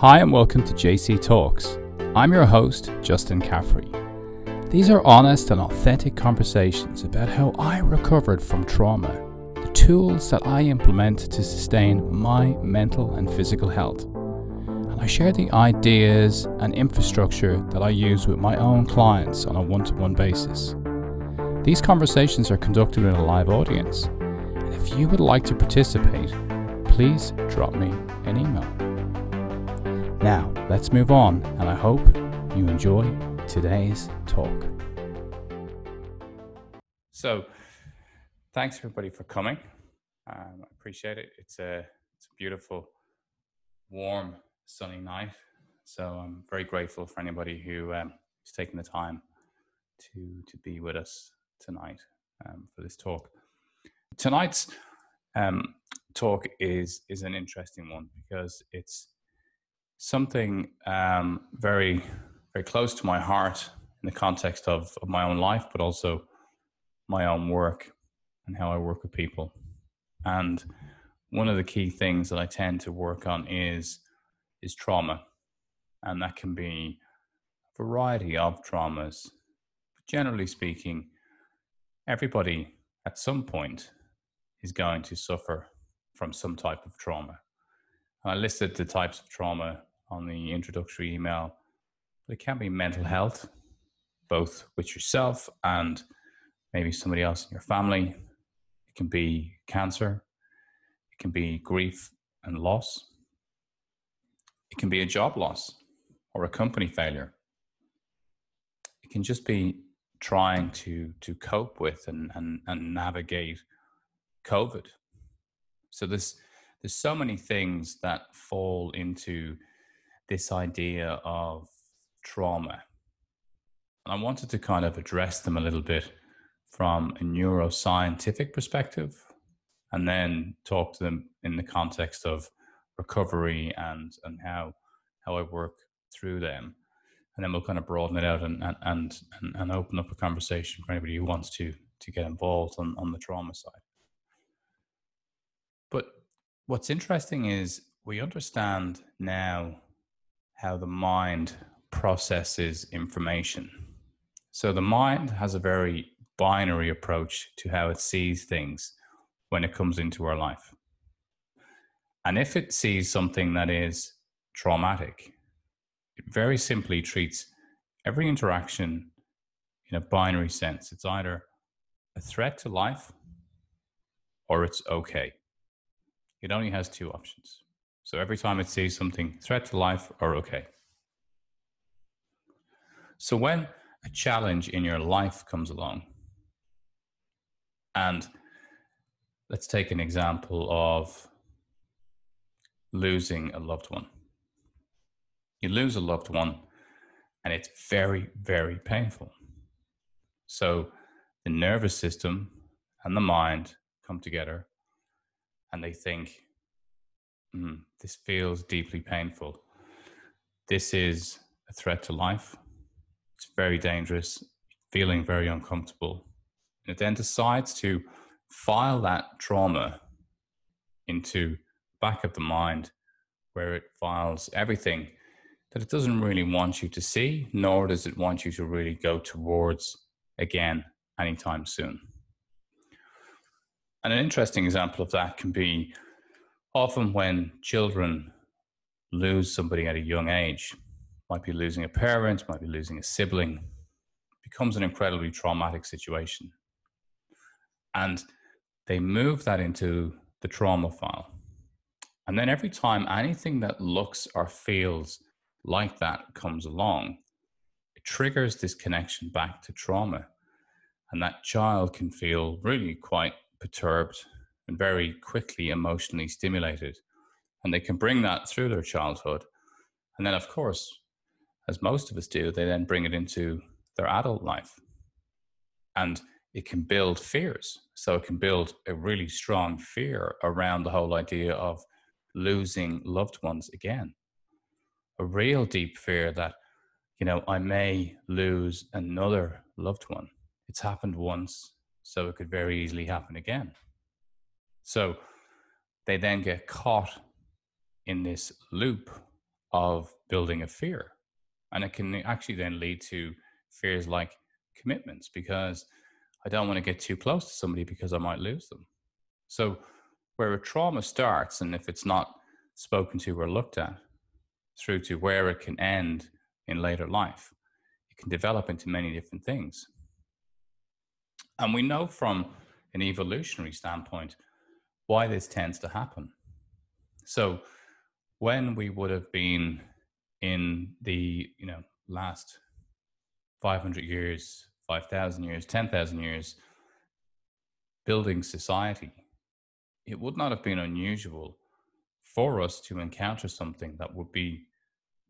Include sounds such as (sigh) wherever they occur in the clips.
Hi, and welcome to JC Talks. I'm your host, Justin Caffrey. These are honest and authentic conversations about how I recovered from trauma, the tools that I implement to sustain my mental and physical health. And I share the ideas and infrastructure that I use with my own clients on a one to one basis. These conversations are conducted in a live audience, and if you would like to participate, please drop me an email. Now, let's move on, and I hope you enjoy today's talk. So, thanks everybody for coming. Um, I appreciate it. It's a, it's a beautiful, warm, sunny night. So, I'm very grateful for anybody who um, is taking the time to, to be with us tonight um, for this talk. Tonight's um, talk is is an interesting one because it's something um, very very close to my heart in the context of, of my own life, but also my own work and how I work with people. And one of the key things that I tend to work on is is trauma, and that can be a variety of traumas. But generally speaking, everybody at some point is going to suffer from some type of trauma. I listed the types of trauma on the introductory email, but it can be mental health, both with yourself and maybe somebody else in your family. It can be cancer. It can be grief and loss. It can be a job loss or a company failure. It can just be trying to to cope with and and, and navigate COVID. So there's there's so many things that fall into this idea of trauma. And I wanted to kind of address them a little bit from a neuroscientific perspective and then talk to them in the context of recovery and and how how I work through them and then we'll kind of broaden it out and and and, and open up a conversation for anybody who wants to to get involved on, on the trauma side. But what's interesting is we understand now how the mind processes information. So the mind has a very binary approach to how it sees things when it comes into our life. And if it sees something that is traumatic, it very simply treats every interaction in a binary sense. It's either a threat to life or it's okay. It only has two options. So every time it sees something, threat to life or okay. So when a challenge in your life comes along, and let's take an example of losing a loved one you lose a loved one and it's very, very painful. So the nervous system and the mind come together and they think, mm, this feels deeply painful. This is a threat to life. It's very dangerous, feeling very uncomfortable. And it then decides to file that trauma into back of the mind where it files everything that it doesn't really want you to see, nor does it want you to really go towards again anytime soon. And an interesting example of that can be often when children lose somebody at a young age, might be losing a parent, might be losing a sibling, becomes an incredibly traumatic situation. And they move that into the trauma file. And then every time anything that looks or feels like that comes along, it triggers this connection back to trauma. And that child can feel really quite perturbed and very quickly emotionally stimulated. And they can bring that through their childhood. And then, of course, as most of us do, they then bring it into their adult life. And it can build fears. So it can build a really strong fear around the whole idea of losing loved ones again a real deep fear that, you know, I may lose another loved one. It's happened once, so it could very easily happen again. So they then get caught in this loop of building a fear. And it can actually then lead to fears like commitments because I don't want to get too close to somebody because I might lose them. So, where a trauma starts, and if it's not spoken to or looked at, through to where it can end in later life, it can develop into many different things. And we know from an evolutionary standpoint why this tends to happen. So, when we would have been in the you know last 500 years 5000 years 10000 years building society it would not have been unusual for us to encounter something that would be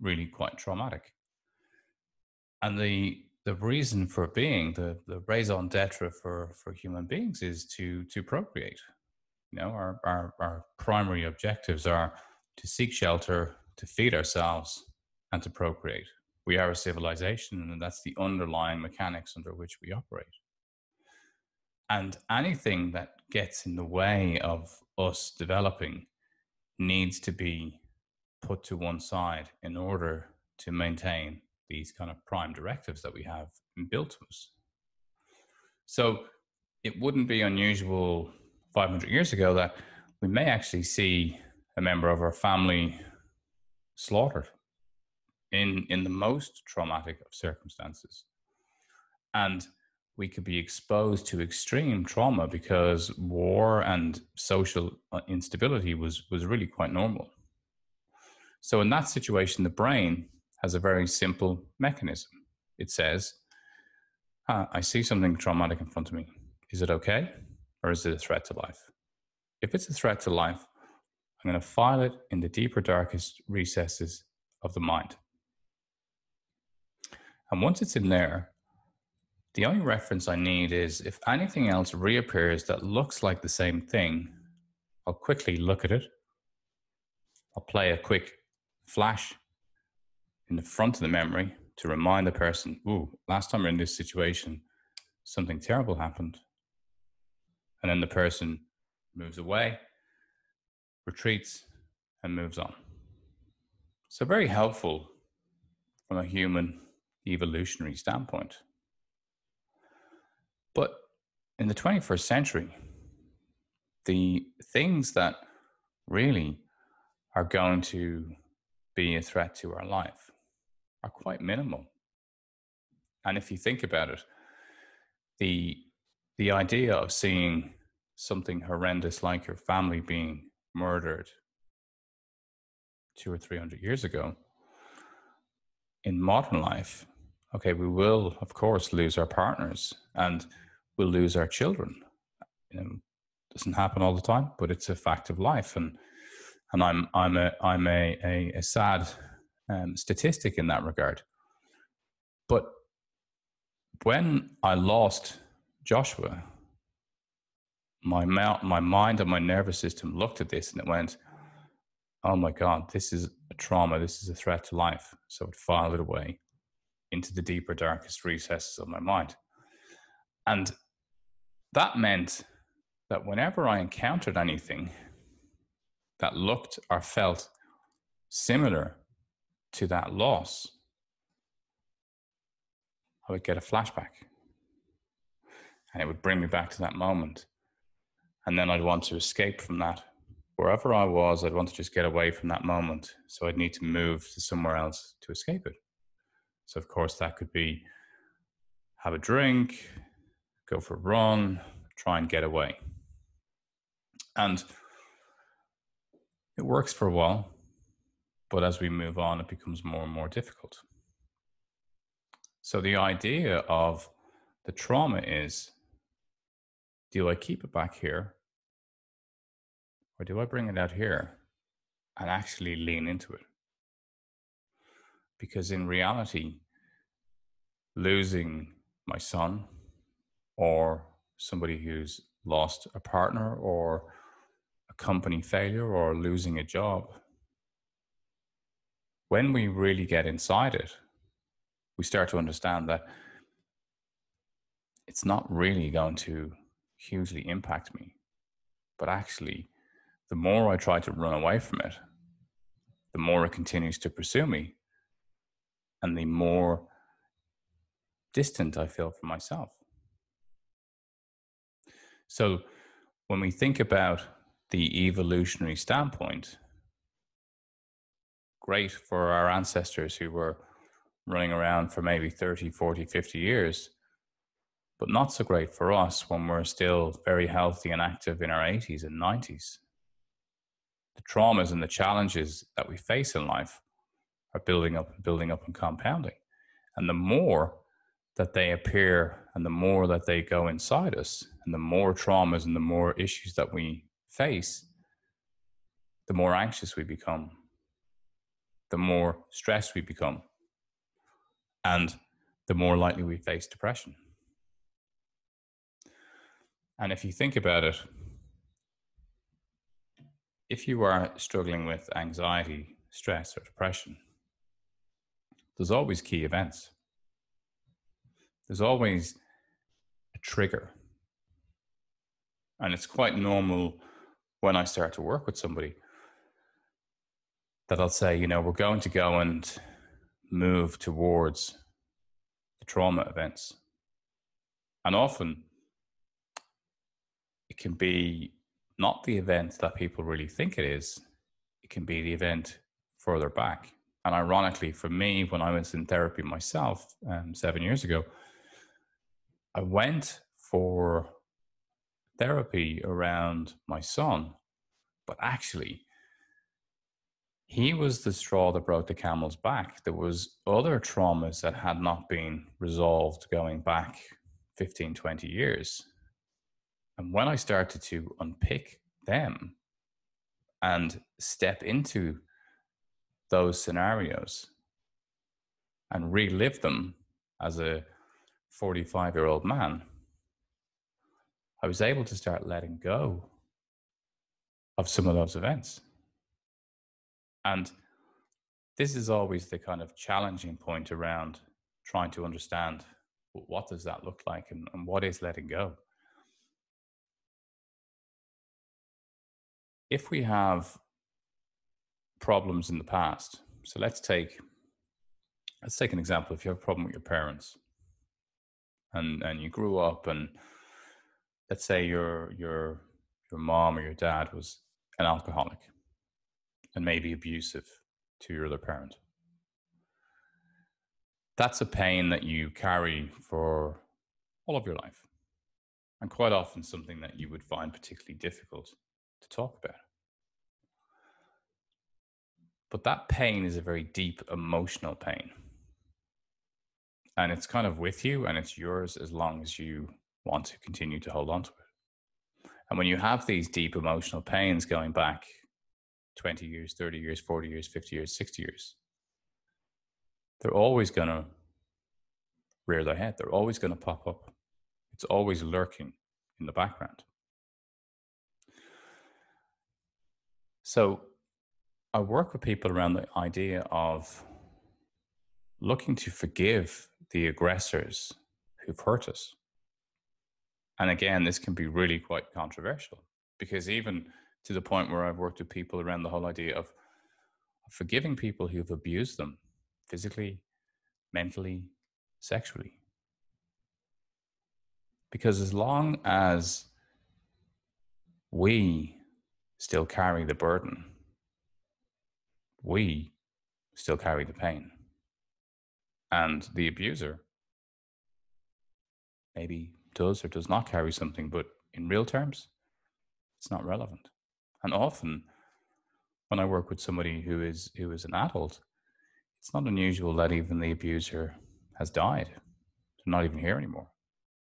really quite traumatic and the the reason for being the the raison d'etre for for human beings is to to procreate you know our our, our primary objectives are to seek shelter to feed ourselves and to procreate. We are a civilization, and that's the underlying mechanics under which we operate. And anything that gets in the way of us developing needs to be put to one side in order to maintain these kind of prime directives that we have built to us. So it wouldn't be unusual 500 years ago that we may actually see a member of our family slaughtered in in the most traumatic of circumstances. And we could be exposed to extreme trauma because war and social uh, instability was was really quite normal. So in that situation the brain has a very simple mechanism. It says ah, i see something traumatic in front of me. Is it okay or is it a threat to life if it's a threat to life i'm going to file it in the deeper darkest recesses of the mind and once it's in there, the only reference I need is if anything else reappears that looks like the same thing, I'll quickly look at it. I'll play a quick flash in the front of the memory to remind the person, ooh, last time we're in this situation, something terrible happened. And then the person moves away, retreats, and moves on. So, very helpful from a human evolutionary standpoint. But in the 21st century, the things that really are going to be a threat to our life are quite minimal. And if you think about it, the the idea of seeing something horrendous like your family being murdered two or three hundred years ago in modern life okay, we will, of course, lose our partners and we'll lose our children. You know, doesn't happen all the time, but it's a fact of life. And and I'm I'm a I'm a a, a sad um, statistic in that regard. But when I lost Joshua, my mouth, my mind and my nervous system looked at this and it went, "Oh my God, this is a trauma. This is a threat to life." So it filed it away into the deeper, darkest recesses of my mind. And that meant that whenever I encountered anything that looked or felt similar to that loss, I would get a flashback. And it would bring me back to that moment. And then I'd want to escape from that. Wherever I was, I'd want to just get away from that moment. So I'd need to move to somewhere else to escape it. So, of course, that could be have a drink, go for a run, try and get away. And it works for a while, but as we move on, it becomes more and more difficult. So, the idea of the trauma is do I keep it back here? Or do I bring it out here and actually lean into it? because in reality, losing my son or somebody who's lost a partner or a company failure or losing a job, when we really get inside it, we start to understand that it's not really going to hugely impact me. But actually, the more I try to run away from it, the more it continues to pursue me and the more distant I feel from myself. So when we think about the evolutionary standpoint, great for our ancestors who were running around for maybe 30, 40, 50 years, but not so great for us when we're still very healthy and active in our 80s and 90s. The traumas and the challenges that we face in life are building up and building up and compounding. And the more that they appear and the more that they go inside us and the more traumas and the more issues that we face, the more anxious we become, the more stressed we become, and the more likely we face depression. And if you think about it, if you are struggling with anxiety, stress, or depression, there's always key events. There's always a trigger. And it's quite normal when I start to work with somebody that I'll say, you know, we're going to go and move towards the trauma events. And often can be not the event that people really think it is, it can be the event further back. And ironically, for me, when I was in therapy myself um, seven years ago, I went for therapy around my son, but actually, he was the straw that broke the camel's back. There was other traumas that had not been resolved going back 15, 20 years. And when I started to unpick them and step into those scenarios and relive them as a 45 year old man, I was able to start letting go of some of those events. And this is always the kind of challenging point around trying to understand what does that look like and, and what is letting go. If we have problems in the past, so let's take let's take an example. If you have a problem with your parents, and and you grew up and let's say your your your mom or your dad was an alcoholic and maybe abusive to your other parent that's a pain that you carry for all of your life and quite often something that you would find particularly difficult to talk about but that pain is a very deep emotional pain and it's kind of with you and it's yours as long as you want to continue to hold on to it. And when you have these deep emotional pains going back 20 years, 30 years, 40 years, 50 years, 60 years, they're always going to rear their head. They're always going to pop up. It's always lurking in the background. So I work with people around the idea of looking to forgive the aggressors who've hurt us. And again, this can be really quite controversial because even to the point where I've worked with people around the whole idea of forgiving people who've abused them physically, mentally, sexually. Because as long as we still carry the burden, we still carry the pain and the abuser maybe does or does not carry something, but in real terms, it's not relevant. And often, when I work with somebody who is who is an adult, it's not unusual that even the abuser has died. They're not even here anymore.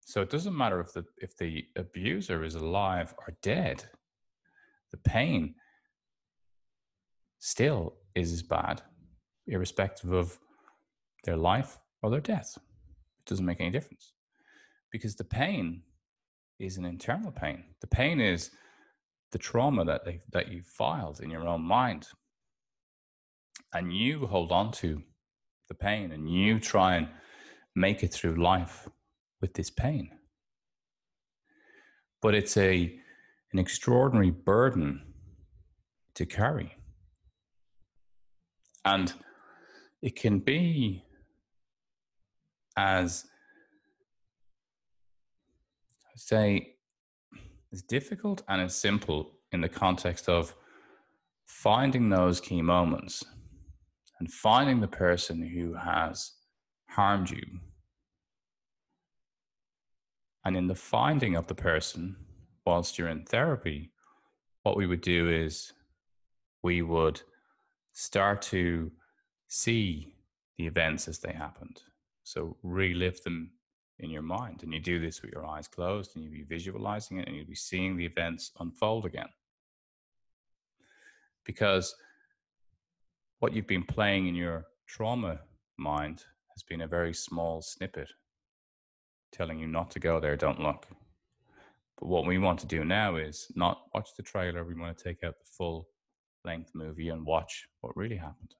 So it doesn't matter if the if the abuser is alive or dead, the pain still is as bad, irrespective of their life or their death. It doesn't make any difference because the pain is an internal pain. The pain is the trauma that they that you filed in your own mind, and you hold on to the pain, and you try and make it through life with this pain. But it's a an extraordinary burden to carry And it can be as I say as difficult and as simple in the context of finding those key moments and finding the person who has harmed you. And in the finding of the person, whilst you're in therapy, what we would do is we would start to see the events as they happened. So relive them in your mind. And you do this with your eyes closed and you'll be visualizing it and you'll be seeing the events unfold again. Because what you've been playing in your trauma mind has been a very small snippet telling you not to go there, don't look. But what we want to do now is not watch the trailer, we want to take out the full length movie and watch what really happened.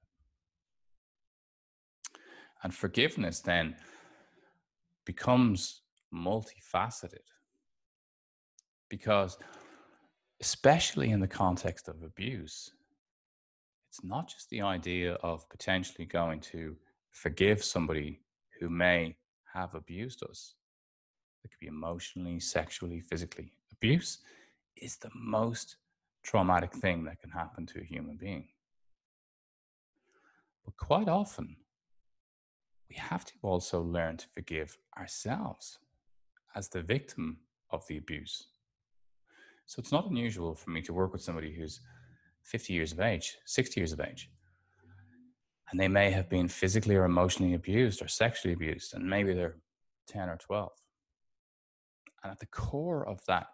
And forgiveness then becomes multifaceted because, especially in the context of abuse, it's not just the idea of potentially going to forgive somebody who may have abused us. It could be emotionally, sexually, physically. Abuse is the most traumatic thing that can happen to a human being. But quite often, we have to also learn to forgive ourselves as the victim of the abuse. So it's not unusual for me to work with somebody who's 50 years of age, 60 years of age, and they may have been physically or emotionally abused or sexually abused, and maybe they're 10 or 12. And at the core of that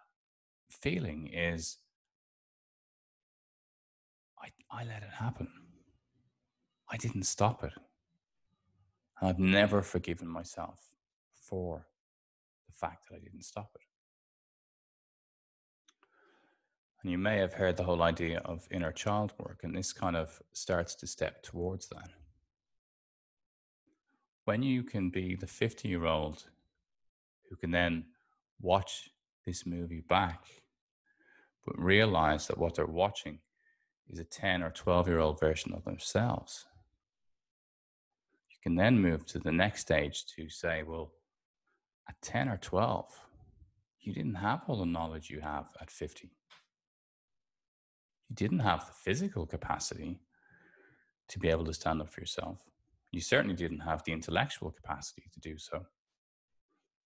feeling is I, I let it happen. I didn't stop it. And I've never forgiven myself for the fact that I didn't stop it. And you may have heard the whole idea of inner child work, and this kind of starts to step towards that. When you can be the 50 year old who can then watch this movie back, but realize that what they're watching is a 10 or 12 year old version of themselves You can then move to the next stage to say, well, at 10 or 12, you didn't have all the knowledge you have at 50. You didn't have the physical capacity to be able to stand up for yourself. You certainly didn't have the intellectual capacity to do so.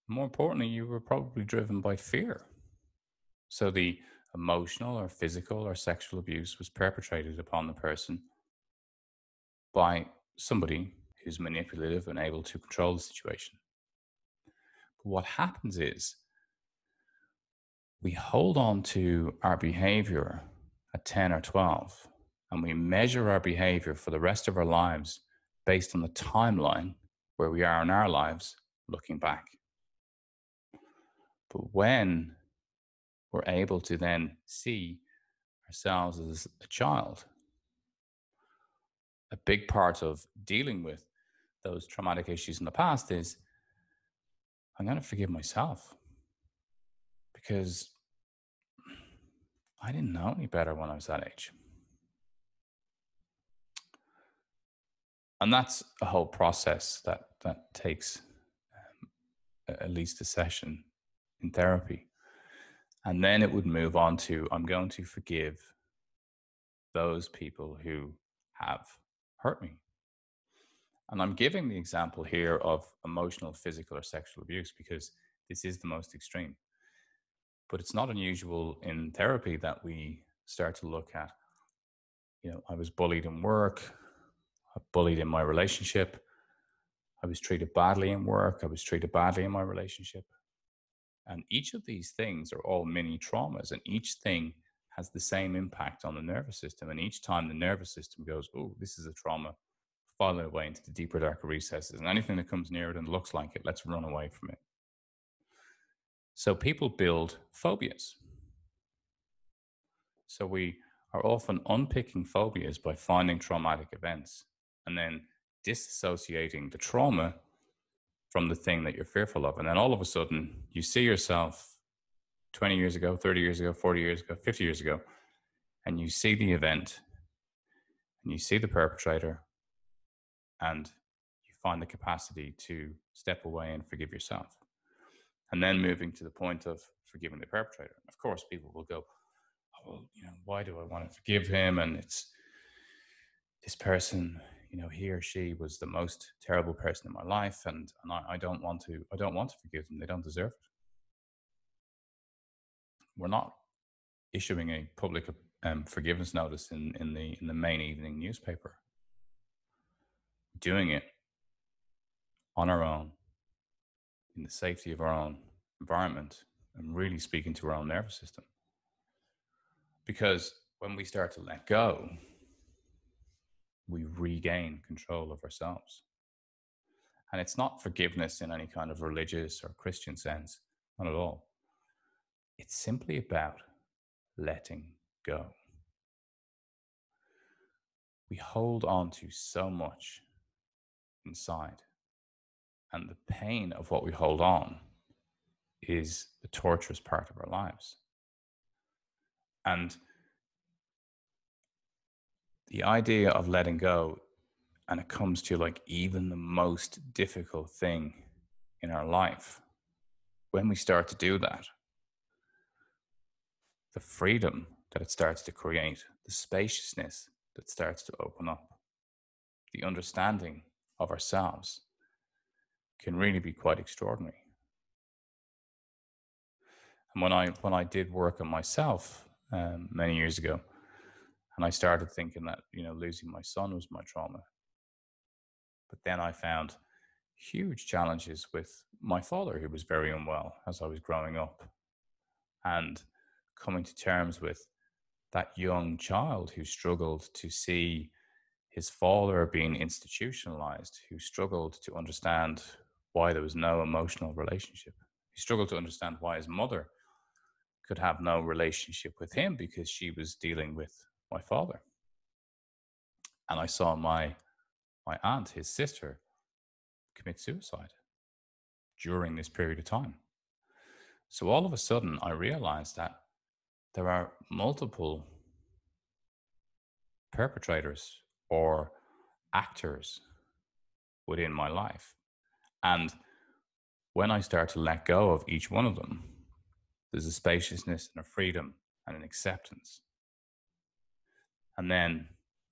More importantly, you were probably driven by fear. So the emotional or physical or sexual abuse was perpetrated upon the person by somebody who's manipulative and able to control the situation. But what happens is we hold on to our behavior at 10 or 12 and we measure our behavior for the rest of our lives based on the timeline where we are in our lives looking back. But when we're able to then see ourselves as a child, a big part of dealing with those traumatic issues in the past is I'm going to forgive myself because I didn't know any better when I was that age. And that's a whole process that, that takes um, at least a session in therapy. And then it would move on to I'm going to forgive those people who have hurt me. And I'm giving the example here of emotional, physical, or sexual abuse because this is the most extreme. But it's not unusual in therapy that we start to look at, you know, I was bullied in work, I bullied in my relationship, I was treated badly in work, I was treated badly in my relationship. And each of these things are all mini traumas, and each thing has the same impact on the nervous system. And each time the nervous system goes, Oh, this is a trauma, follow away into the deeper, darker recesses. And anything that comes near it and looks like it, let's run away from it. So people build phobias. So we are often unpicking phobias by finding traumatic events and then disassociating the trauma from the thing that you're fearful of. And then all of a sudden, you see yourself 20 years ago, 30 years ago, 40 years ago, 50 years ago, and you see the event and you see the perpetrator and you find the capacity to step away and forgive yourself. And then moving to the point of forgiving the perpetrator. Of course, people will go, oh, well, you know, why do I want to forgive him? And it's this person, you know, he or she was the most terrible person in my life, and, and I, I don't want to, I don't want to forgive them. They don't deserve it. We're not issuing a public um, forgiveness notice in, in the in the main evening newspaper. Doing it on our own, in the safety of our own environment, and really speaking to our own nervous system. Because when we start to let go, we regain control of ourselves. And it's not forgiveness in any kind of religious or Christian sense, not at all. It's simply about letting go. We hold on to so much inside. And the pain of what we hold on is the torturous part of our lives. And the idea of letting go, and it comes to like even the most difficult thing in our life, when we start to do that, the freedom that it starts to create, the spaciousness that starts to open up, the understanding of ourselves can really be quite extraordinary. And when I when I did work on myself um, many years ago, and I started thinking that you know losing my son was my trauma, but then I found huge challenges with my father, who was very unwell as I was growing up, and coming to terms with that young child who struggled to see his father being institutionalized, who struggled to understand why there was no emotional relationship. He struggled to understand why his mother could have no relationship with him because she was dealing with my father. And I saw my my aunt, his sister, commit suicide during this period of time. So all of a sudden I realized that there are multiple perpetrators or actors within my life. And when I start to let go of each one of them, there's a spaciousness and a freedom and an acceptance. And then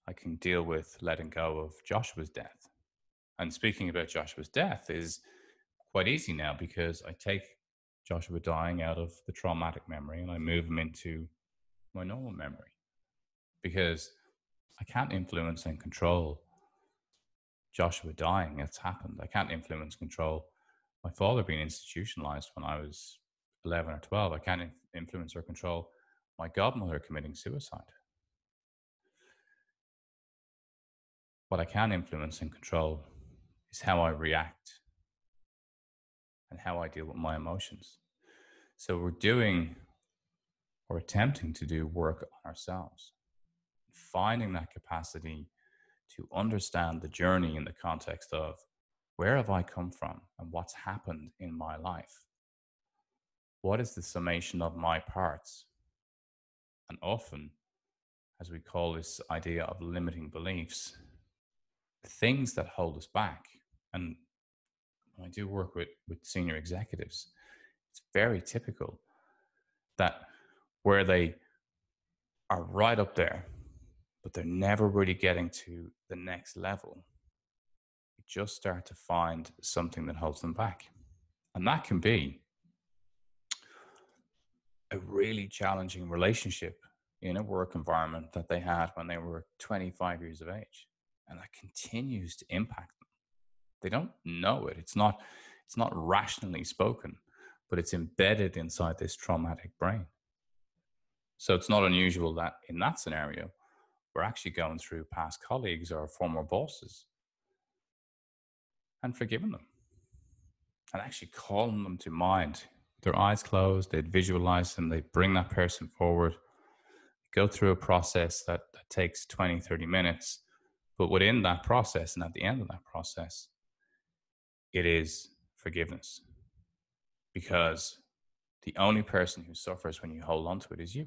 I can deal with letting go of Joshua's death. And speaking about Joshua's death is quite easy now because I take Joshua dying out of the traumatic memory and I move him into my normal memory because I can't influence and control Joshua dying. It's happened. I can't influence and control my father being institutionalized when I was 11 or 12. I can't influence or control my godmother committing suicide. What I can influence and control is how I react and how I deal with my emotions. So we're doing or attempting to do work on ourselves, finding that capacity to understand the journey in the context of where have I come from and what's happened in my life? What is the summation of my parts? And often, as we call this idea of limiting beliefs, things that hold us back, and I do work with, with senior executives, it's very typical that where they are right up there, but they're never really getting to the next level, you just start to find something that holds them back. And that can be a really challenging relationship in a work environment that they had when they were 25 years of age. And that continues to impact them. They don't know it. It's not, it's not rationally spoken but it's embedded inside this traumatic brain. So it's not unusual that in that scenario, we're actually going through past colleagues or former bosses and forgiving them and actually calling them to mind. Their eyes closed, they'd visualize them, they'd bring that person forward, go through a process that, that takes 20, 30 minutes. But within that process and at the end of that process, it is forgiveness because the only person who suffers when you hold on to it is you.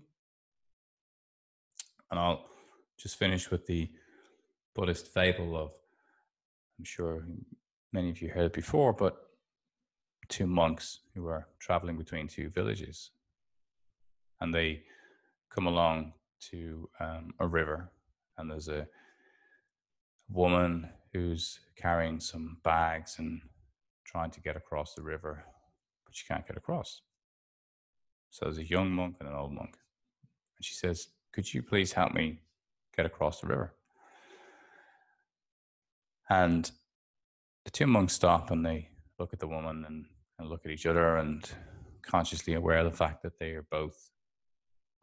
And I'll just finish with the Buddhist fable of I'm sure many of you heard it before, but two monks who are traveling between two villages. And they come along to um, a river, and there's a woman who's carrying some bags and trying to get across the river, but she can't get across. So there's a young monk and an old monk. And she says, Could you please help me get across the river? And the two monks stop and they look at the woman and, and look at each other and consciously aware of the fact that they are both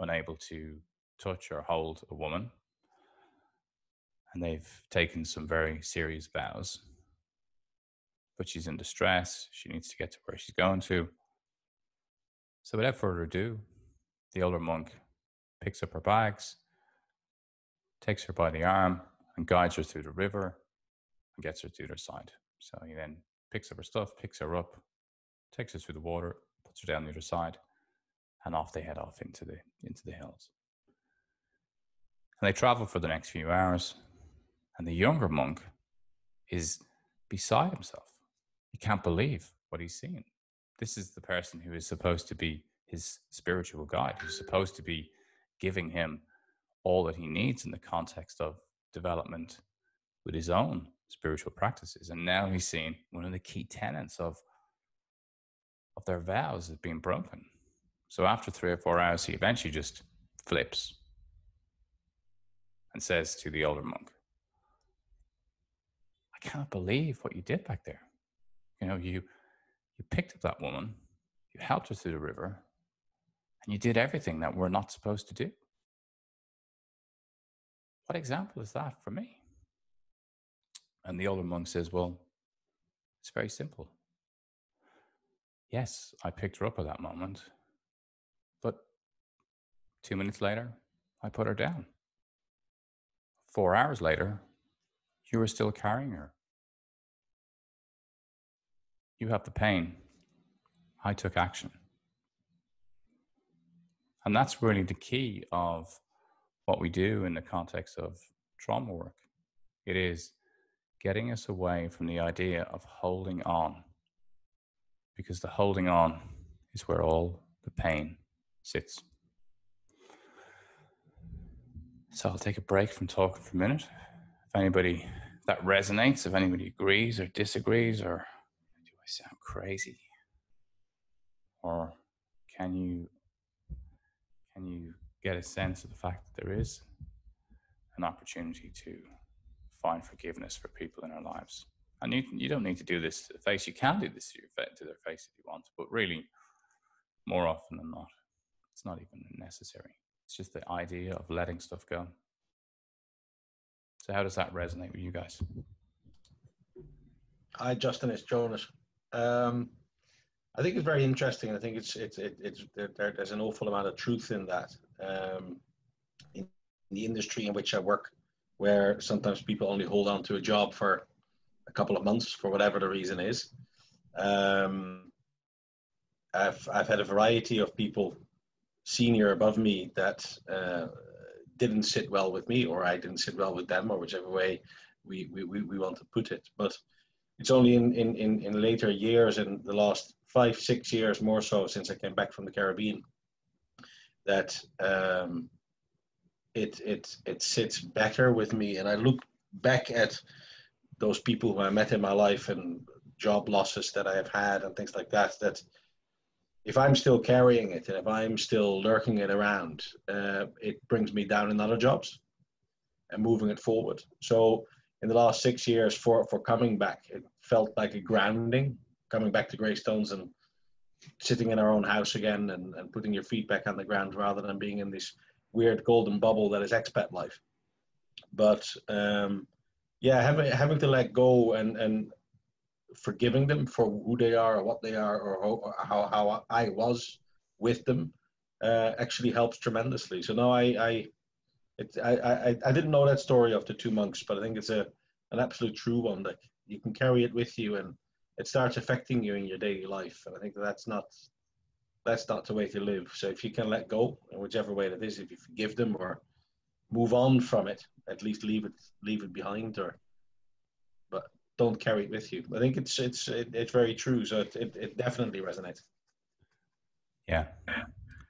unable to touch or hold a woman. And they've taken some very serious vows. But she's in distress. She needs to get to where she's going to. So, without further ado, the older monk picks up her bags, takes her by the arm, and guides her through the river and gets her to the other side. So he then picks up her stuff, picks her up, takes her through the water, puts her down the other side, and off they head off into the into the hills. And they travel for the next few hours, and the younger monk is beside himself. He can't believe what he's seen. This is the person who is supposed to be his spiritual guide, who's supposed to be giving him all that he needs in the context of development with his own spiritual practices. And now he's seeing one of the key tenets of, of their vows is being broken. So after three or four hours, he eventually just flips and says to the older monk, I cannot believe what you did back there. You know, you you picked up that woman, you helped her through the river, and you did everything that we're not supposed to do. What example is that for me? And the older monk says, Well, it's very simple. Yes, I picked her up at that moment, but two minutes later, I put her down. Four hours later, you were still carrying her. You have the pain. I took action. And that's really the key of what we do in the context of trauma work. It is getting us away from the idea of holding on, because the holding on is where all the pain sits. So I'll take a break from talking for a minute. If anybody that resonates, if anybody agrees or disagrees, or I sound crazy? Or can you can you get a sense of the fact that there is an opportunity to find forgiveness for people in our lives. And you, you don't need to do this to the face. You can do this to, your, to their face if you want, but really, more often than not, it's not even necessary. It's just the idea of letting stuff go. So, how does that resonate with you guys? Hi, Justin. It's Jonas. Um, I think it's very interesting. I think it's it's it, it's there, there's an awful amount of truth in that. Um, in the industry in which I work, where sometimes people only hold on to a job for a couple of months for whatever the reason is. Um, I've I've had a variety of people senior above me that uh, didn't sit well with me, or I didn't sit well with them, or whichever way we we, we want to put it. But it's only in, in, in, in later years, in the last five, six years more so since I came back from the Caribbean, that um, it it it sits better with me. And i look back at those people who i met in my life and job losses that i have had and things like that that if i'm still carrying it and if i'm still lurking it around uh, it brings me down in other jobs and moving it forward. So in the last six years for for coming back it felt like a grounding coming back to greystones and sitting in our own house again and, and putting your feet back on the ground rather than being in this weird golden bubble that is expat life. But um, yeah, having having to let go and and forgiving them for who they are or what they are or how how, how I was with them uh, actually helps tremendously. So now I I, it, I I I didn't know that story of the two monks, but I think it's a an absolute true one that you can carry it with you and it starts affecting you in your daily life. And I think that that's not that's not the way to live. So if you can let go, in whichever way that is, if you forgive them or move on from it, at least leave it leave it behind. Or, but don't carry it with you. I think it's it's it, it's very true. So it, it, it definitely resonates. Yeah.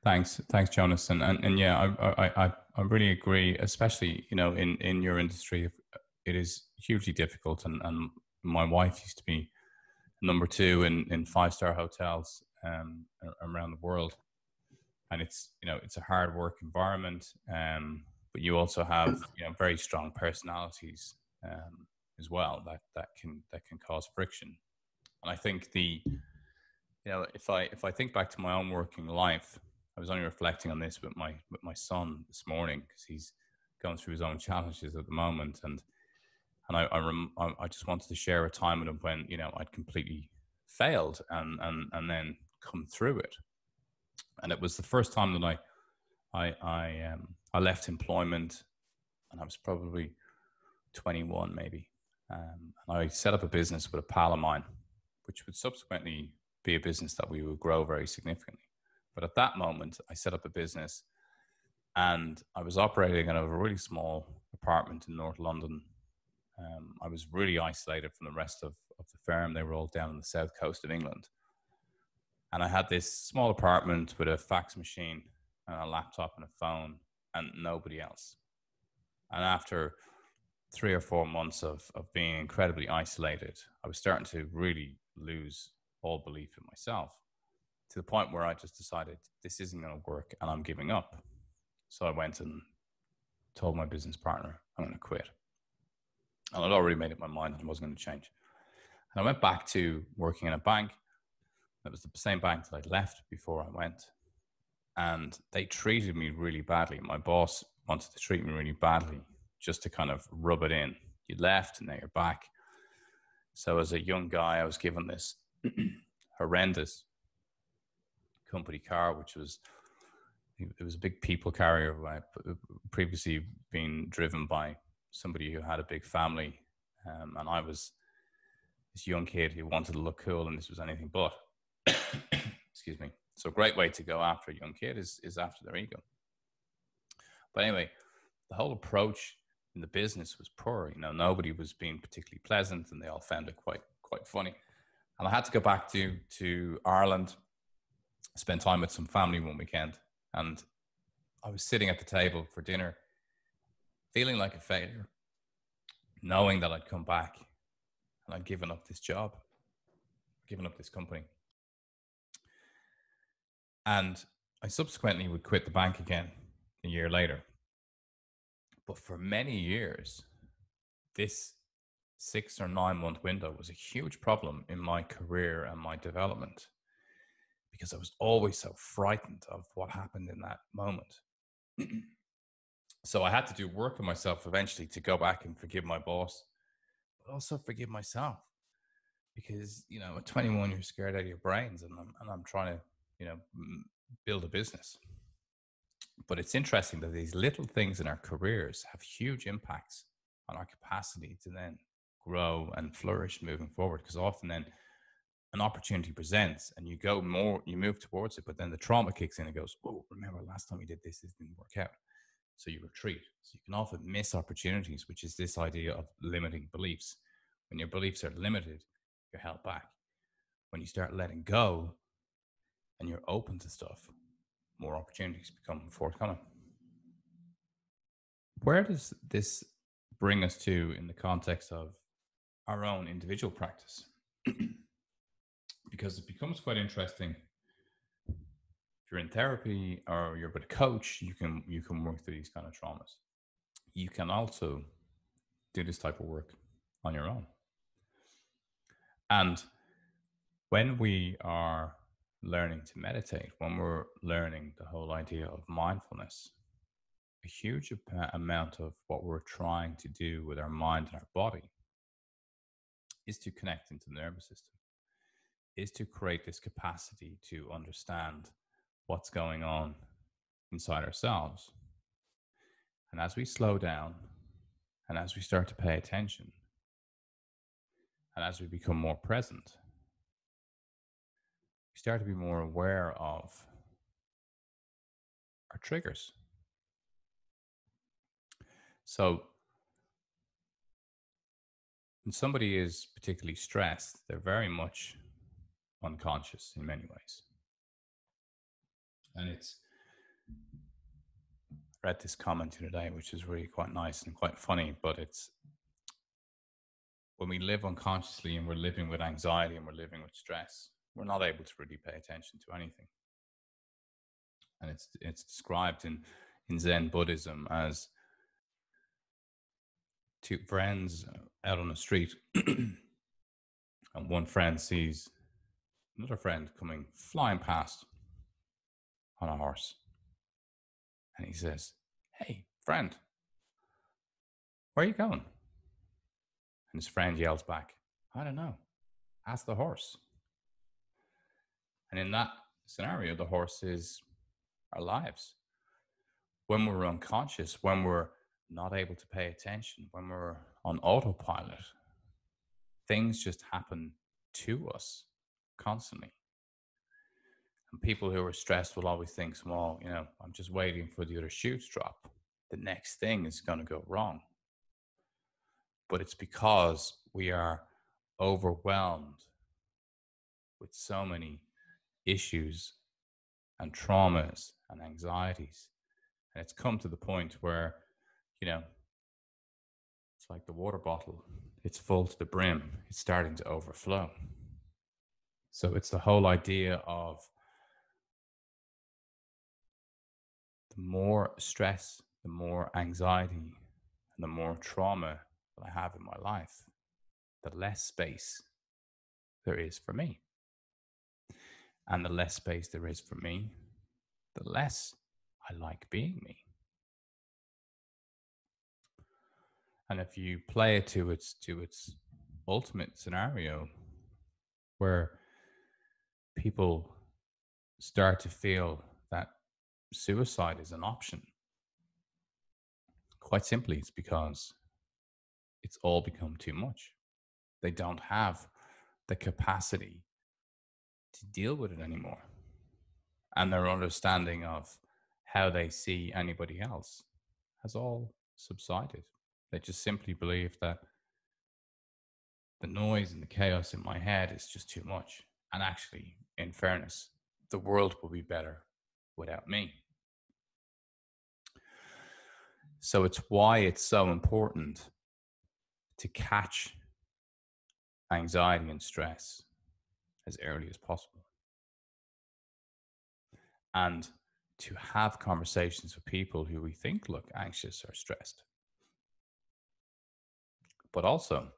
Thanks, thanks, Jonas, and and, and yeah, I, I I really agree. Especially you know in in your industry, it is hugely difficult, and and my wife used to be number two in in five star hotels um, around the world, and it's you know it's a hard work environment, um, but you also have you know very strong personalities um, as well that that can that can cause friction, and I think the you know if I if I think back to my own working life I was only reflecting on this with my with my son this morning because he's going through his own challenges at the moment, and and I I, rem, I just wanted to share a time with him when you know I'd completely failed and and and then come through it, and it was the first time that I I I um I left employment, and I was probably 21 maybe, um, and I set up a business with a pal of mine, which would subsequently be a business that we would grow very significantly. But at that moment, I set up a business and I was operating out of a really small apartment in North London. Um, I was really isolated from the rest of, of the firm. They were all down on the south coast of England. And I had this small apartment with a fax machine and a laptop and a phone and nobody else. And after three or four months of, of being incredibly isolated, I was starting to really lose all belief in myself to the point where I just decided this isn't going to work and I'm giving up. So I went and told my business partner I'm going to quit. And I'd already made up my mind it wasn't going to change. And I went back to working in a bank. It was the same bank that I'd left before I went. And they treated me really badly. My boss wanted to treat me really badly just to kind of rub it in. You left and now you're back. So as a young guy, I was given this (clears throat) horrendous company car, which was it was a big people carrier, right? previously being driven by somebody who had a big family, um, and I was this young kid who wanted to look cool, and this was anything but. (coughs) Excuse me. So, a great way to go after a young kid is is after their ego. But anyway, the whole approach in the business was poor. You know, nobody was being particularly pleasant, and they all found it quite quite funny. And I had to go back to to Ireland spent time with some family one weekend, and I was sitting at the table for dinner, feeling like a failure, knowing that I'd come back and I'd given up this job, given up this company. And I subsequently would quit the bank again a year later. But for many years, this six or nine month window was a huge problem in my career and my development because I was always so frightened of what happened in that moment. (clears throat) so I had to do work on myself eventually to go back and forgive my boss, but also forgive myself because you know at 21 you're scared out of your brains, and I'm and I'm trying to you know build a business. But it's interesting that these little things in our careers have huge impacts on our capacity to then grow and flourish moving forward. Because often then an opportunity presents and you go more, you move towards it, but then the trauma kicks in and goes, Oh, remember last time we did this, this didn't work out. So you retreat. So you can often miss opportunities, which is this idea of limiting beliefs. When your beliefs are limited, you're held back. When you start letting go and you're open to stuff, more opportunities become forthcoming. Where does this bring us to in the context of our own individual practice? (clears throat) because it becomes quite interesting. If you're in therapy or you're a coach, you can you can work through these kind of traumas. You can also do this type of work on your own. And when we are learning to meditate, when we're learning the whole idea of mindfulness, a huge amount of what we're trying to do with our mind and our body is to connect into the nervous system is to create this capacity to understand what's going on inside ourselves. And as we slow down and as we start to pay attention and as we become more present, we start to be more aware of our triggers. So, when somebody is particularly stressed, they're very much unconscious in many ways. And it's I read this comment today, which is really quite nice and quite funny, but it's when we live unconsciously and we're living with anxiety and we're living with stress, we're not able to really pay attention to anything. And it's it's described in, in Zen Buddhism as two friends out on the street, (clears throat) and one friend sees another friend coming flying past on a horse. And he says, Hey, friend, where are you going? And his friend yells back, I don't know. Ask the horse. And in that scenario, the horse is our lives. When we're unconscious, when we're not able to pay attention, when we're on autopilot, things just happen to us constantly. And people who are stressed will always think, well, you know, I'm just waiting for the other shoe to drop. The next thing is going to go wrong. But it's because we are overwhelmed with so many issues and traumas and anxieties. And it's come to the point where, you know, it's like the water bottle, it's full to the brim, it's starting to overflow. So it's the whole idea of the more stress, the more anxiety, and the more trauma that I have in my life, the less space there is for me. And the less space there is for me, the less I like being me. And if you play it to its to its ultimate scenario where people start to feel that suicide is an option, quite simply it's because it's all become too much. They don't have the capacity to deal with it anymore. And their understanding of how they see anybody else has all subsided. They just simply believe that the noise and the chaos in my head is just too much. And actually, in fairness, the world will be better without me. So it's why it's so important to catch anxiety and stress as early as possible. And to have conversations with people who we think look anxious or stressed. But also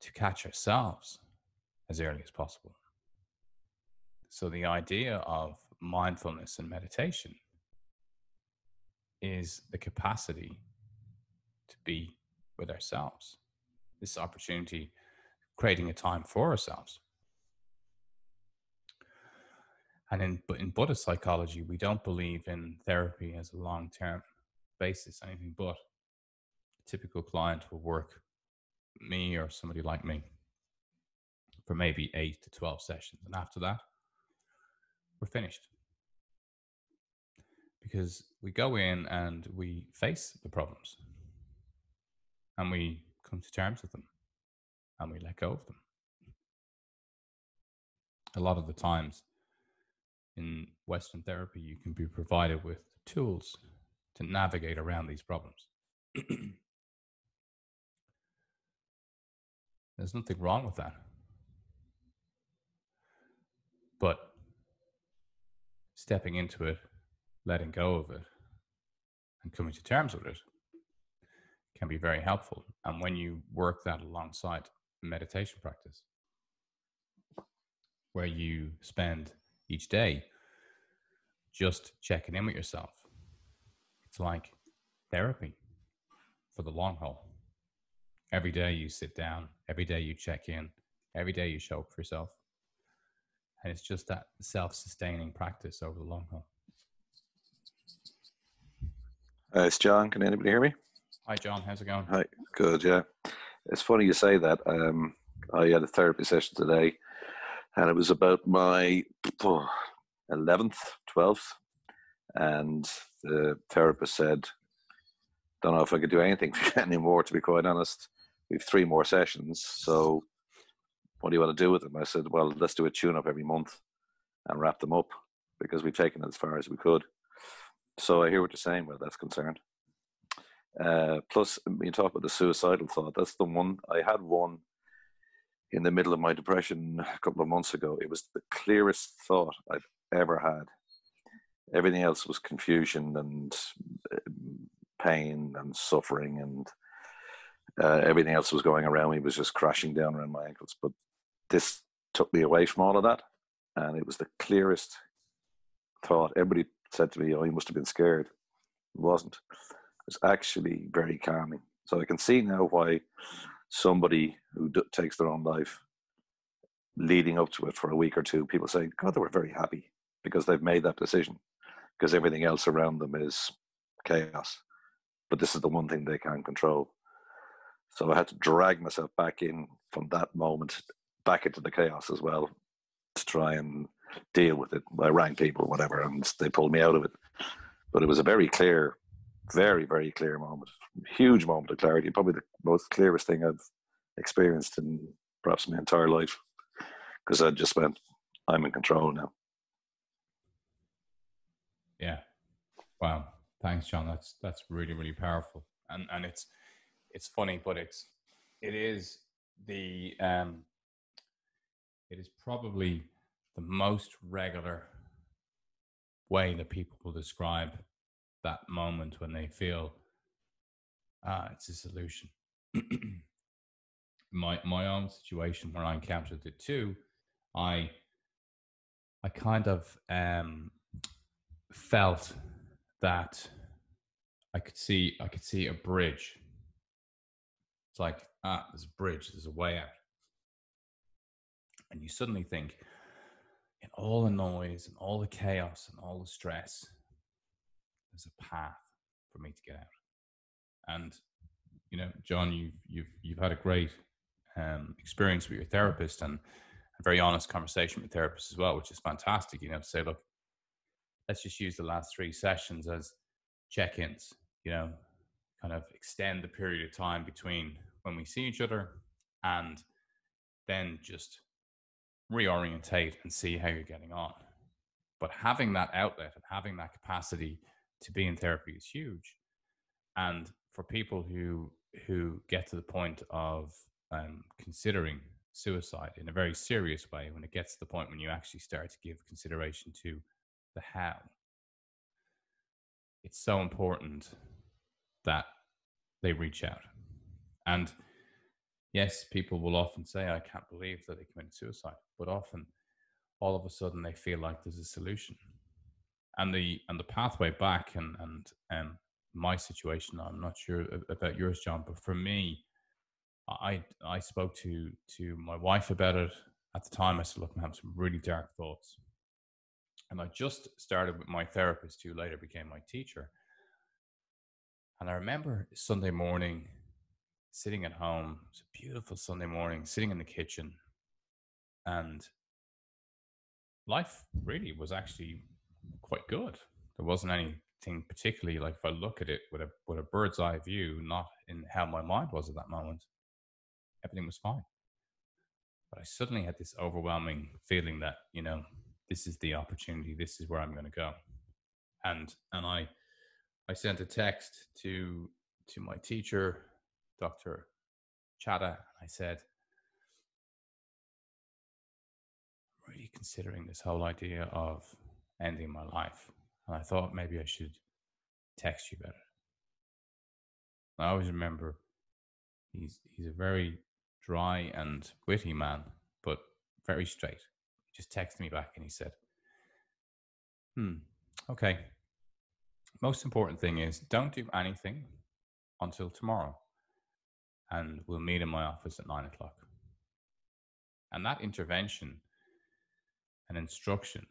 to catch ourselves as early as possible. So, the idea of mindfulness and meditation is the capacity to be with ourselves, this opportunity, creating a time for ourselves. And in, in Buddhist psychology, we don't believe in therapy as a long term basis, anything but. A typical client will work me or somebody like me for maybe eight to 12 sessions. And after that, we're finished. Because we go in and we face the problems and we come to terms with them and we let go of them. A lot of the times in Western therapy, you can be provided with tools to navigate around these problems. (clears throat) There's nothing wrong with that. But stepping into it, letting go of it, and coming to terms with it can be very helpful. And when you work that alongside meditation practice, where you spend each day just checking in with yourself, it's like therapy for the long haul. Every day you sit down, every day you check in, every day you show up for yourself. And it's just that self sustaining practice over the long haul. Uh, it's John. Can anybody hear me? Hi, John. How's it going? Hi. Good. Yeah. It's funny you say that. Um, I had a therapy session today, and it was about my eleventh, twelfth, and the therapist said, "Don't know if I could do anything (laughs) anymore, to be quite honest." we've three more sessions. So what do you want to do with them? I said, well, let's do a tune up every month and wrap them up because we've taken it as far as we could. So I hear what you're saying where that's concerned. Uh, plus, you talk about the suicidal thought. That's the one I had one in the middle of my depression a couple of months ago. It was the clearest thought I've ever had. Everything else was confusion and uh, pain and suffering, and uh, everything else was going around me was just crashing down around my ankles. But this took me away from all of that, and it was the clearest thought. Everybody said to me, "Oh, you must have been scared." It wasn't. It was actually very calming. So I can see now why somebody who d- takes their own life, leading up to it for a week or two, people say, "God, they were very happy because they've made that decision." Because everything else around them is chaos, but this is the one thing they can control. So I had to drag myself back in from that moment back into the chaos as well to try and deal with it. I rang people, whatever, and they pulled me out of it. But it was a very clear, very, very clear moment. Huge moment of clarity. Probably the most clearest thing I've experienced in perhaps my entire life. Because I just went, I'm in control now. Yeah. Wow. Thanks, John. That's that's really, really powerful. And and it's it's funny, but it's it is the um it is probably the most regular way that people will describe that moment when they feel ah it's a solution. My my own situation where i encountered it too i i kind of um felt that i could see i could see a bridge. It's like ah there's a bridge. There's a way out and you suddenly think in all the noise and all the chaos and all the stress there's a path for me to get out. And you know john you've you've you've had a great um, experience with your therapist and a very honest conversation with therapist as well which is fantastic you know to say look let's just use the last three sessions as check-ins you know kind of extend the period of time between when we see each other and then just reorientate and see how you're getting on. But having that outlet and having that capacity to be in therapy is huge. And for people who who get to the point of um, considering suicide in a very serious way, when it gets to the point when you actually start to give consideration to the how, it's so important that they reach out. And yes, people will often say, I can't believe that they committed suicide. But often all of a sudden they feel like there's a solution. And the and the pathway back and and um my situation, I'm not sure about yours, John, but for me, I I spoke to to my wife about it at the time. I said, look, I'm having some really dark thoughts. And I just started with my therapist who later became my teacher. And I remember Sunday morning sitting at home. It's a beautiful Sunday morning, sitting in the kitchen, and life really was actually quite good. There wasn't anything particularly like if I look at it with a with a bird's eye view, not in how my mind was at that moment. Everything was fine. But I suddenly had this overwhelming feeling that, you know, this is the opportunity, this is where I'm gonna go. And and I I sent a text to to my teacher Dr. Chada, I said, I'm really considering this whole idea of ending my life. And I thought maybe I should text you it. I always remember he's he's a very dry and witty man, but very straight. He just texted me back and he said, Hmm, okay. Most important thing is don't do anything until tomorrow and we'll meet in my office at nine o'clock. And that intervention and instruction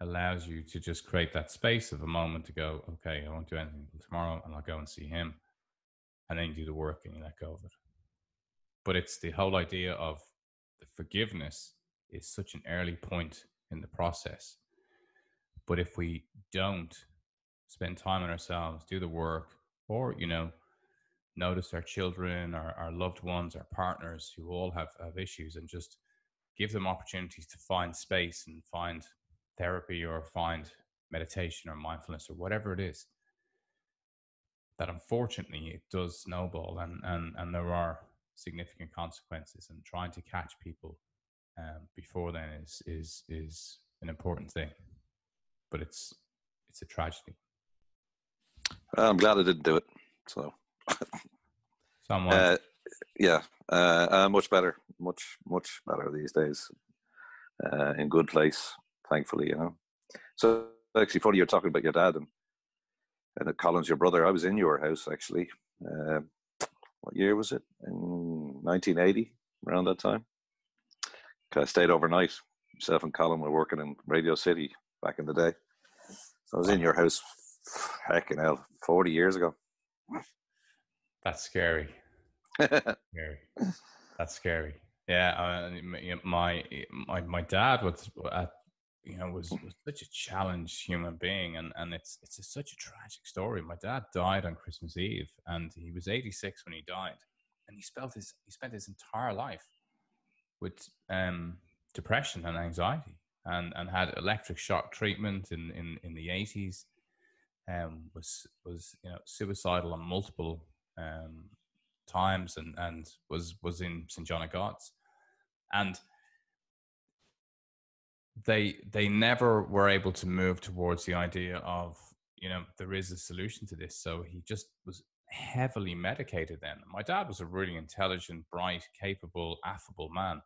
allows you to just create that space of a moment to go, okay, I won't do anything until tomorrow and I'll go and see him. And then you do the work and you let go of it. But it's the whole idea of the forgiveness is such an early point in the process. But if we don't spend time on ourselves, do the work, or, you know, notice our children, our, our loved ones, our partners who all have, have issues and just give them opportunities to find space and find therapy or find meditation or mindfulness or whatever it is that unfortunately it does snowball and, and, and there are significant consequences and trying to catch people um, before then is, is, is an important thing, but it's, it's a tragedy. I'm glad I didn't do it. So, Someone, uh, yeah, uh, uh, much better, much much better these days. Uh, in good place, thankfully, you know. So actually, funny you're talking about your dad and and Colin's your brother. I was in your house actually. Uh, what year was it? In 1980, around that time. I stayed overnight. Myself and Colin were working in Radio City back in the day. So I was in your house, heck, hell, 40 years ago. That's scary. (laughs) scary. That's scary. Yeah, uh, my my my dad was at you know was, was such a challenged human being, and and it's it's a, such a tragic story. My dad died on Christmas Eve, and he was 86 when he died, and he spent his he spent his entire life with um, depression and anxiety, and and had electric shock treatment in in in the 80s. Um, was was you know suicidal on multiple um, times and and was was in St John of God's, and they they never were able to move towards the idea of you know there is a solution to this. So he just was heavily medicated. Then my dad was a really intelligent, bright, capable, affable man,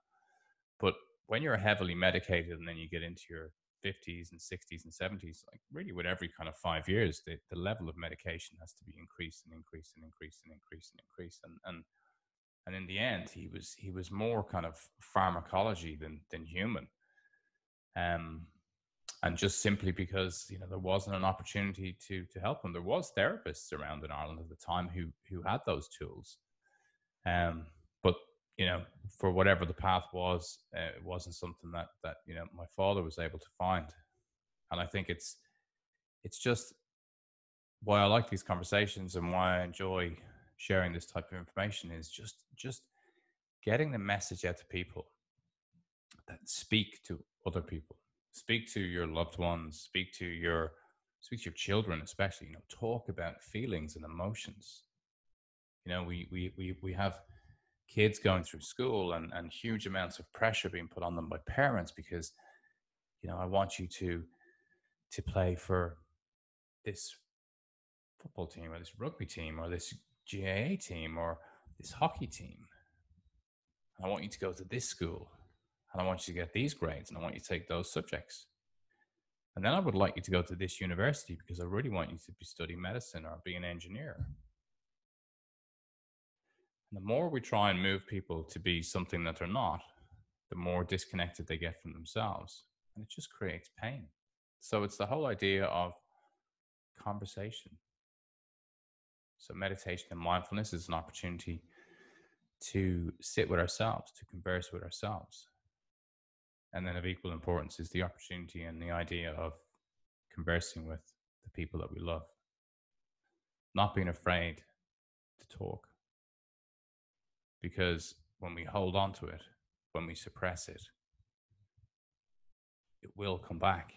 but when you're heavily medicated and then you get into your 50s and 60s and 70s, like really with every kind of five years, the, the level of medication has to be increased and increased and increased and increased and increased. And, and, and in the end, he was, he was more kind of pharmacology than, than human. Um, and just simply because, you know, there wasn't an opportunity to, to help him. There was therapists around in Ireland at the time who, who had those tools. Um, but you know, for whatever the path was, uh, it wasn't something that that you know my father was able to find, and I think it's it's just why I like these conversations and why I enjoy sharing this type of information is just just getting the message out to people that speak to other people, speak to your loved ones, speak to your speak to your children, especially. You know, talk about feelings and emotions. You know, we we we we have kids going through school and, and huge amounts of pressure being put on them by parents because you know i want you to to play for this football team or this rugby team or this GAA team or this hockey team. I want you to go to this school and i want you to get these grades and i want you to take those subjects. And then i would like you to go to this university because i really want you to be studying medicine or be an engineer the more we try and move people to be something that they're not, the more disconnected they get from themselves. And it just creates pain. So it's the whole idea of conversation. So meditation and mindfulness is an opportunity to sit with ourselves, to converse with ourselves. And then of equal importance is the opportunity and the idea of conversing with the people that we love. Not being afraid to talk because when we hold on to it, when we suppress it, it will come back.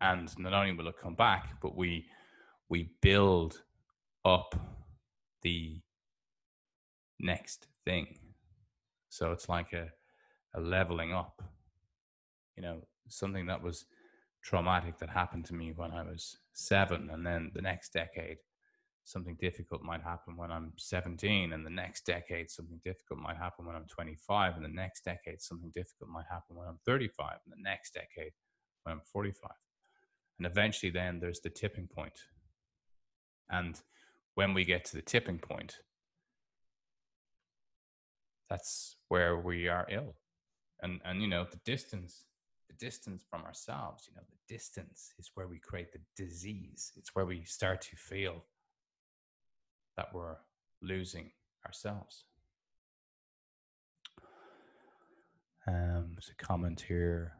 And not only will it come back, but we we build up the next thing. So it's like a, a leveling up. You know, something that was traumatic that happened to me when I was seven, and then the next decade something difficult might happen when I'm 17, and the next decade, something difficult might happen when I'm 25, and the next decade, something difficult might happen when I'm 35, and the next decade, when I'm 45. And eventually, then there's the tipping point. And when we get to the tipping point, that's where we are ill. And, and you know, the distance the distance from ourselves you know the distance is where we create the disease it's where we start to feel that we're losing ourselves. Um, there's a comment here.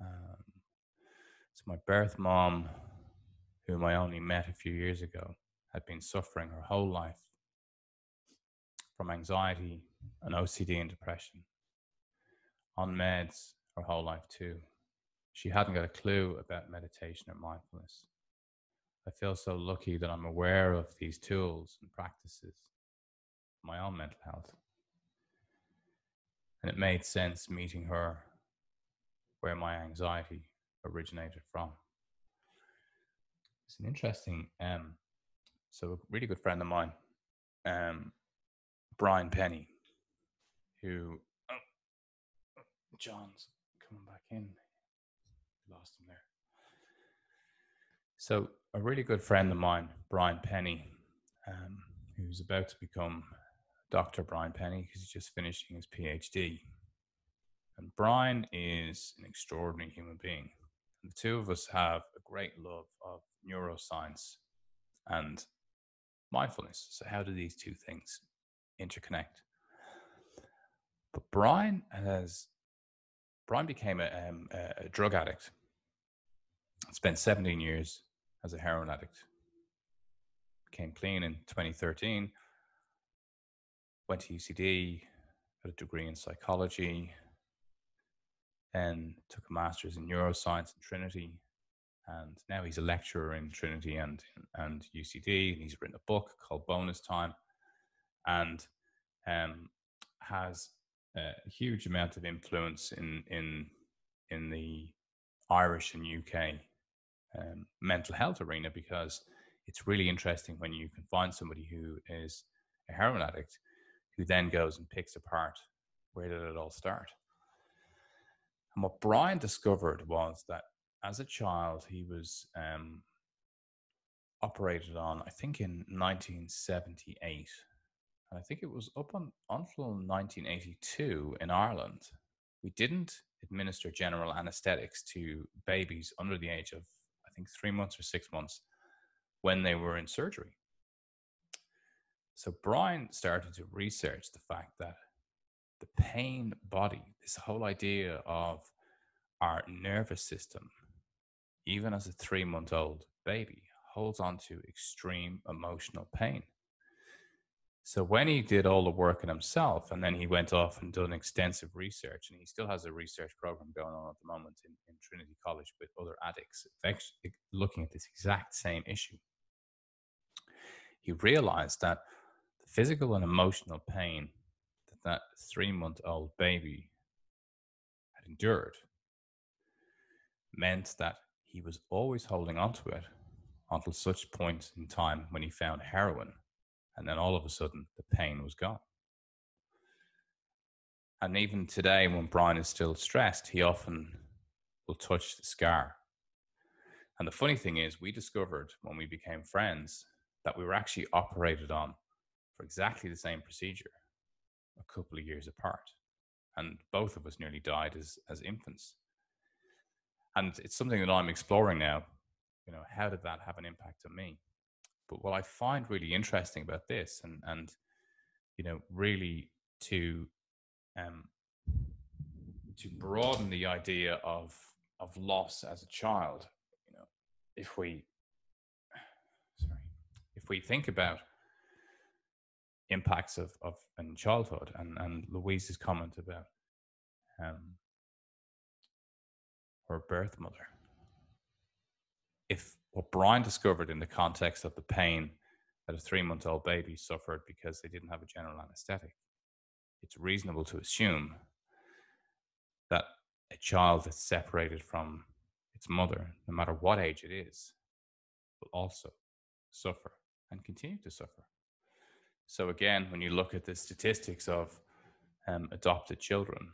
Um, it's my birth mom, whom I only met a few years ago, had been suffering her whole life from anxiety and OCD and depression, on meds her whole life too. She hadn't got a clue about meditation or mindfulness. I feel so lucky that I'm aware of these tools and practices my own mental health. And it made sense meeting her where my anxiety originated from. It's an interesting, um, so a really good friend of mine, um, Brian Pennie, who oh, John's coming back in. Lost him there. So a really good friend of mine, Brian Pennie, um, who's about to become Dr. Brian Pennie because he's just finishing his PhD. And Brian is an extraordinary human being. And the two of us have a great love of neuroscience and mindfulness. So, how do these two things interconnect? But Brian has Brian became a, um, a drug addict. Spent 17 years as a heroin addict. Came clean in 2013. Went to UCD, got a degree in psychology, and took a master's in neuroscience in Trinity. And now he's a lecturer in Trinity and, and UCD. And he's written a book called Bonus Time and um, has a huge amount of influence in, in, in the Irish and UK um, mental health arena because it's really interesting when you can find somebody who is a heroin addict who then goes and picks apart where did it all start and what Brian discovered was that as a child, he was um, operated on, I think, in 1978. And I think it was up on, until 1982 in Ireland. We didn't administer general anesthetics to babies under the age of, think, three months or six months when they were in surgery. So Brian started to research the fact that the pain body, this whole idea of our nervous system, even as a three month old baby, holds on to extreme emotional pain. So when he did all the work in himself, and then he went off and done extensive research, and he still has a research program going on at the moment in, in Trinity College with other addicts, looking at this exact same issue. He realized that the physical and emotional pain that that three month old baby had endured meant that he was always holding on to it until such point in time when he found heroin. And then all of a sudden, the pain was gone. And even today, when Brian is still stressed, he often will touch the scar. And the funny thing is, we discovered when we became friends that we were actually operated on for exactly the same procedure a couple of years apart. And both of us nearly died as, as infants. And it's something that I'm exploring now. You know, how did that have an impact on me? But what I find really interesting about this and, and you know, really to um, to broaden the idea of of loss as a child, you know, if we sorry, if we think about impacts of, of in childhood and, and Louise's comment about um, her birth mother. If what Brian discovered in the context of the pain that a three month old baby suffered because they didn't have a general anesthetic, it's reasonable to assume that a child that's separated from its mother, no matter what age it is, will also suffer and continue to suffer. So again, when you look at the statistics of um, adopted children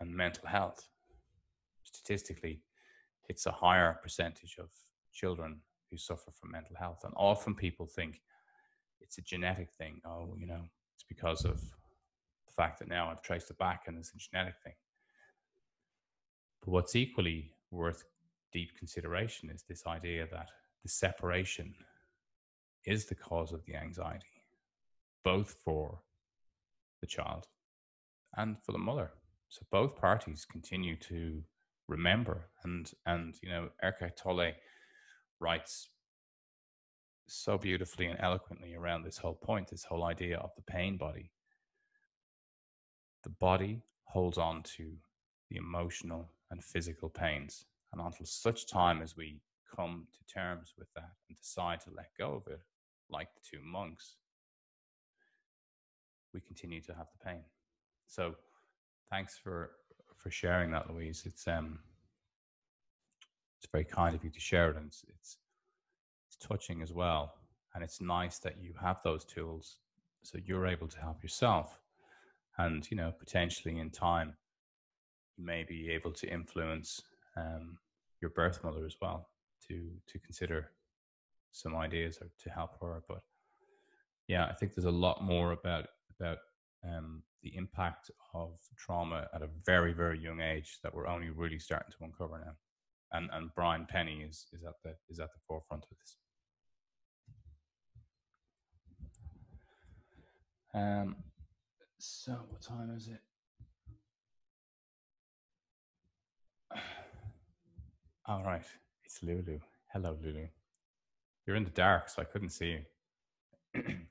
and mental health, statistically, it's a higher percentage of children who suffer from mental health. And often people think it's a genetic thing. Oh, you know, it's because of the fact that now I've traced it back and it's a genetic thing. But what's equally worth deep consideration is this idea that the separation is the cause of the anxiety both for the child and for the mother. So both parties continue to remember and and you know Eckhart Tolle writes so beautifully and eloquently around this whole point, this whole idea of the pain body. The body holds on to the emotional and physical pains. And until such time as we come to terms with that and decide to let go of it, like the two monks, we continue to have the pain. So thanks for for sharing that, Louise. It's um it's very kind of you to share it and it's, it's it's touching as well. And it's nice that you have those tools so you're able to help yourself. And, you know, potentially in time, you may be able to influence um, your birth mother as well to to consider some ideas or to help her. But yeah, I think there's a lot more about about um, the impact of trauma at a very very young age that we're only really starting to uncover now. And and Brian Pennie is is at the is at the forefront of this. Um, so what time is it? (sighs) All right, it's Lulu. Hello, Lulu. You're in the dark, so I couldn't see you. (clears throat) I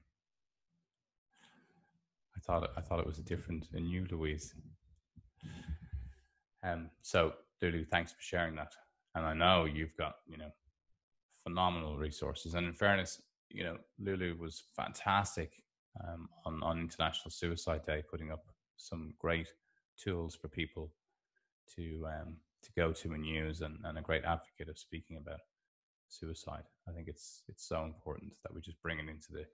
thought I thought it was a different, a new Louise. Um, so Lulu, thanks for sharing that. And I know you've got you know phenomenal resources. And in fairness, you know Lulu was fantastic um, on, on International Suicide Day, putting up some great tools for people to um, to go to and use, and, and a great advocate of speaking about suicide. I think it's it's so important that we just bring it into the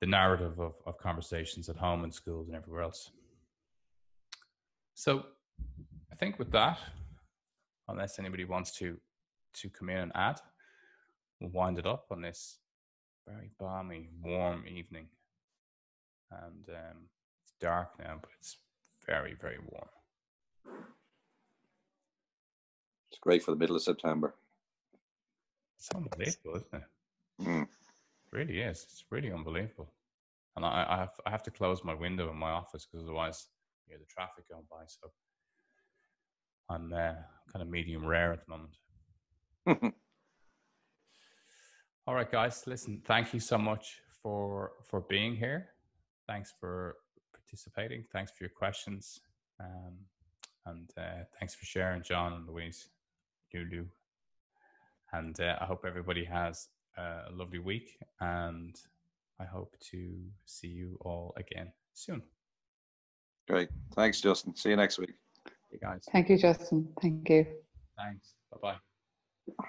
the narrative of, of conversations at home and schools and everywhere else. So I think with that, unless anybody wants to to come in and add, we'll wind it up on this very balmy, warm evening. And um, it's dark now, but it's very, very warm. It's great for the middle of September. It's unbelievable, isn't it? Mm. It really is. It's really unbelievable. And I, I have I have to close my window in my office because otherwise you hear the traffic going by. So I'm uh, kind of medium rare at the moment. (laughs) All right, guys. Listen, thank you so much for for being here. Thanks for participating. Thanks for your questions, um, and uh, thanks for sharing, John and Louise, Lulu. And uh, I hope everybody has a lovely week, and I hope to see you all again soon. Great. Thanks, Justin. See you next week. Hey, guys. Thank you, Justin. Thank you. Thanks. Bye bye.